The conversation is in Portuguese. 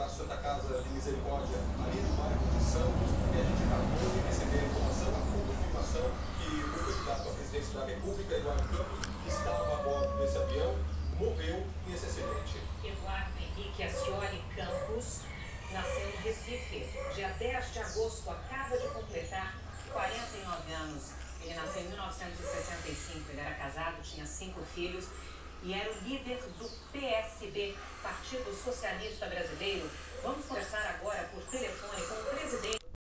para Santa Casa de Misericórdia, ali no bairro de Santos, e a gente acabou de receber a informação, a confirmação que o candidato à presidência da República, Eduardo Campos, que estava a bordo desse avião, morreu nesse acidente. Eduardo Henrique Ascioli Campos nasceu em Recife. Dia 10 de agosto, acaba de completar 49 anos. Ele nasceu em 1965, ele era casado, tinha cinco filhos e era o líder do PSB, Partido Socialista Brasileiro. Vamos conversar agora